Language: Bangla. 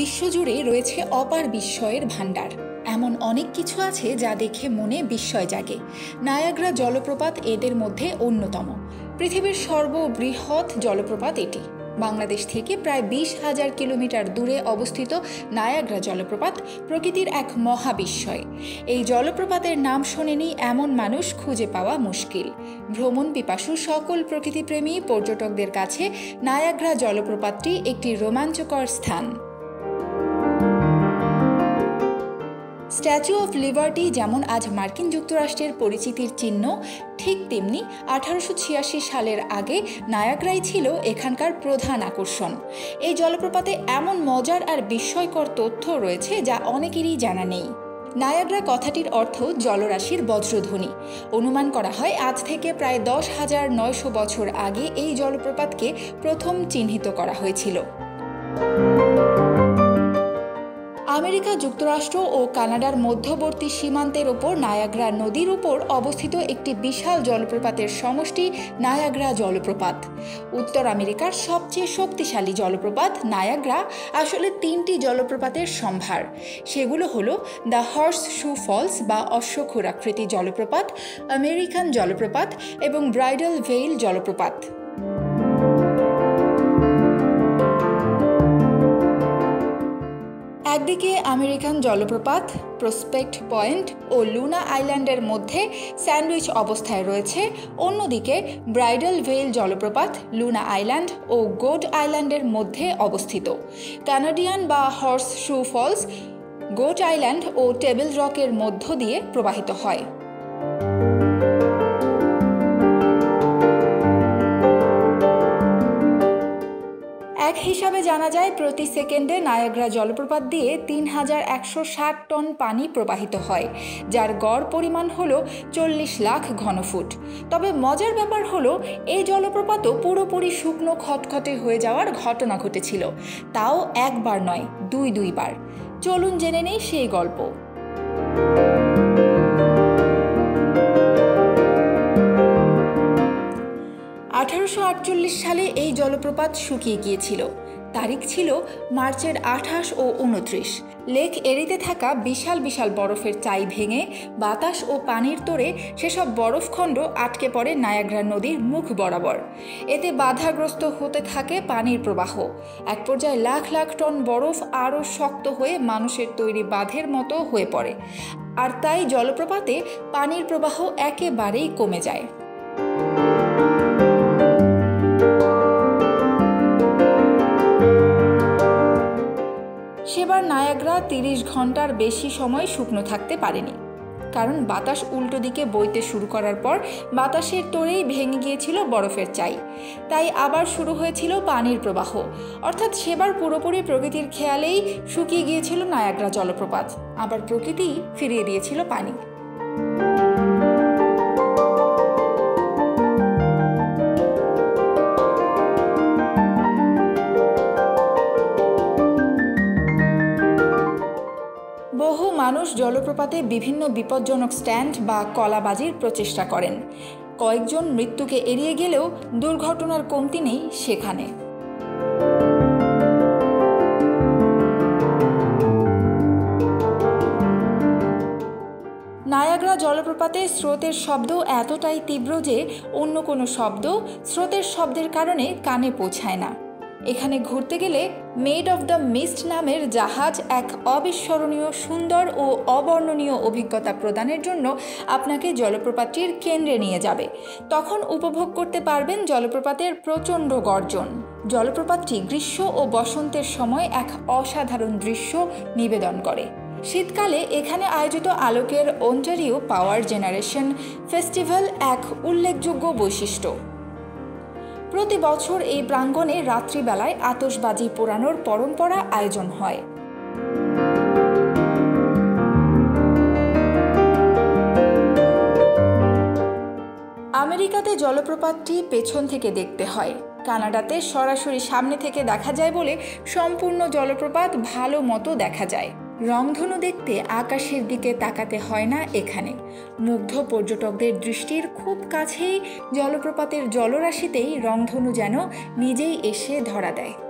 বিশ্বজুড়ে রয়েছে অপার বিস্ময়ের ভাণ্ডার। এমন অনেক কিছু আছে যা দেখে মনে বিস্ময় জাগে। নায়াগ্রা জলপ্রপাত এদের মধ্যে অন্যতম। পৃথিবীর সর্ববৃহৎ জলপ্রপাত এটি। বাংলাদেশ থেকে প্রায় বিশ হাজার কিলোমিটার দূরে অবস্থিত নায়াগ্রা জলপ্রপাত প্রকৃতির এক মহাবিস্ময়। এই জলপ্রপাতের নাম শোনেনি এমন মানুষ খুঁজে পাওয়া মুশকিল। ভ্রমণ পিপাসু সকল প্রকৃতিপ্রেমী পর্যটকদের কাছে নায়াগ্রা জলপ্রপাতটি একটি রোমাঞ্চকর স্থান। স্ট্যাচু অফ লিবার্টি যেমন আজ মার্কিন যুক্তরাষ্ট্রের পরিচিতির চিহ্ন, ঠিক তেমনি আঠারোশো ছিয়াশি সালের আগে নায়াগ্রাই ছিল এখানকার প্রধান আকর্ষণ। এই জলপ্রপাতে এমন মজার আর বিস্ময়কর তথ্য রয়েছে যা অনেকেরই জানা নেই। নায়াগ্রা কথাটির অর্থ জলরাশির বজ্রধ্বনি। অনুমান করা হয় আজ থেকে প্রায় দশ হাজার নয়শো বছর আগে এই জলপ্রপাতকে প্রথম চিহ্নিত করা হয়েছিল। আমেরিকা, যুক্তরাষ্ট্র ও কানাডার মধ্যবর্তী সীমান্তের ওপর নায়াগ্রা নদীর উপর অবস্থিত একটি বিশাল জলপ্রপাতের সমষ্টি নায়াগ্রা জলপ্রপাত। উত্তর আমেরিকার সবচেয়ে শক্তিশালী জলপ্রপাত নায়াগ্রা আসলে তিনটি জলপ্রপাতের সম্ভার। সেগুলো হলো দ্য হর্স শু ফলস বা অশ্বক্ষুরাকৃতি জলপ্রপাত, আমেরিকান জলপ্রপাত এবং ব্রাইডাল ভেইল জলপ্রপাত। একদিকে আমেরিকান জলপ্রপাত, প্রসপেক্ট পয়েন্ট ও লুনা আইল্যান্ডের মধ্যে স্যান্ডউইচ অবস্থায় রয়েছে। অন্যদিকে ব্রাইডাল ভেল জলপ্রপাত, লুনা আইল্যান্ড ও গোড আইল্যান্ডের মধ্যে অবস্থিত। কানাডিয়ান বা হর্স শু ফলস গোট আইল্যান্ড ও টেবিল রকের মধ্য দিয়ে প্রবাহিত হয়। এক হিসাবে জানা যায়, প্রতি সেকেন্ডে নায়াগ্রা জলপ্রপাত দিয়ে তিন হাজার একশো ষাট টন পানি প্রবাহিত হয়, যার গড় পরিমাণ হল চল্লিশ লাখ ঘনফুট। তবে মজার ব্যাপার হলো, এই জলপ্রপাতও পুরোপুরি শুকনো খটখটে হয়ে যাওয়ার ঘটনা ঘটেছিল। তাও একবার নয়, দুই দুইবার। চলুন জেনে নেই সেই গল্প। আঠারোশো আটচল্লিশ সালে এই জলপ্রপাত শুকিয়ে গিয়েছিল। তারিখ ছিল মার্চের আঠাশ ও উনত্রিশ। লেক এরিতে থাকা বিশাল বিশাল বরফের চাই ভেঙে বাতাস ও পানির তোড়ে সেসব বরফখণ্ড আটকে পড়ে নায়াগ্রা নদীর মুখ বরাবর। এতে বাধাগ্রস্ত হতে থাকে পানির প্রবাহ। এক পর্যায়ে লাখ লাখ টন বরফ আরও শক্ত হয়ে মানুষের তৈরি বাঁধের মতো হয়ে পড়ে। আর তাই জলপ্রপাতে পানির প্রবাহ একেবারেই কমে যায়। সেবার নায়াগ্রা তিরিশ ঘণ্টার বেশি সময় শুকনো থাকতে পারেনি। কারণ বাতাস উল্টো দিকে বইতে শুরু করার পর বাতাসের তোরেই ভেঙে গিয়েছিল বরফের চাই। তাই আবার শুরু হয়েছিল পানির প্রবাহ। অর্থাৎ সেবার পুরোপুরি প্রকৃতির খেয়ালেই শুকিয়ে গিয়েছিল নায়াগ্রা জলপ্রপাত। আবার প্রকৃতি ফিরিয়ে দিয়েছিল পানি। বহু মানুষ জলপ্রপাতে বিভিন্ন বিপজ্জনক স্ট্যান্ড বা কলাবাজির প্রচেষ্টা করেন। কয়েকজন মৃত্যুকে এড়িয়ে গেলেও দুর্ঘটনার কমতি নেই সেখানে। নায়াগ্রা জলপ্রপাতে স্রোতের শব্দ এতটাই তীব্র যে অন্য কোনো শব্দ স্রোতের শব্দের কারণে কানে পৌঁছায় না। এখানে ঘুরতে গেলে মেড অফ দ্য মিস্ট নামের জাহাজ এক অবিস্মরণীয়, সুন্দর ও অবর্ণনীয় অভিজ্ঞতা প্রদানের জন্য আপনাকে জলপ্রপাতটির কেন্দ্রে নিয়ে যাবে। তখন উপভোগ করতে পারবেন জলপ্রপাতের প্রচণ্ড গর্জন। জলপ্রপাতটি গ্রীষ্ম ও বসন্তের সময় এক অসাধারণ দৃশ্য নিবেদন করে। শীতকালে এখানে আয়োজিত আলোকের অন্টারিও পাওয়ার জেনারেশন ফেস্টিভ্যাল এক উল্লেখযোগ্য বৈশিষ্ট্য। প্রতি বছর এই প্রাঙ্গণে রাত্রিবেলায় আতসবাজি পোড়ানোর পরম্পরা আয়োজন হয়। আমেরিকাতে জলপ্রপাতটি পেছন থেকে দেখতে হয়। কানাডাতে সরাসরি সামনে থেকে দেখা যায় বলে সম্পূর্ণ জলপ্রপাত ভালো মতো দেখা যায়। রংধনু দেখতে আকাশের দিকে তাকাতে হয় না এখানে। মুগ্ধ পর্যটকদের দৃষ্টির খুব কাছেই জলপ্রপাতের জলরাশিতেই রংধনু যেন নিজেই এসে ধরা দেয়।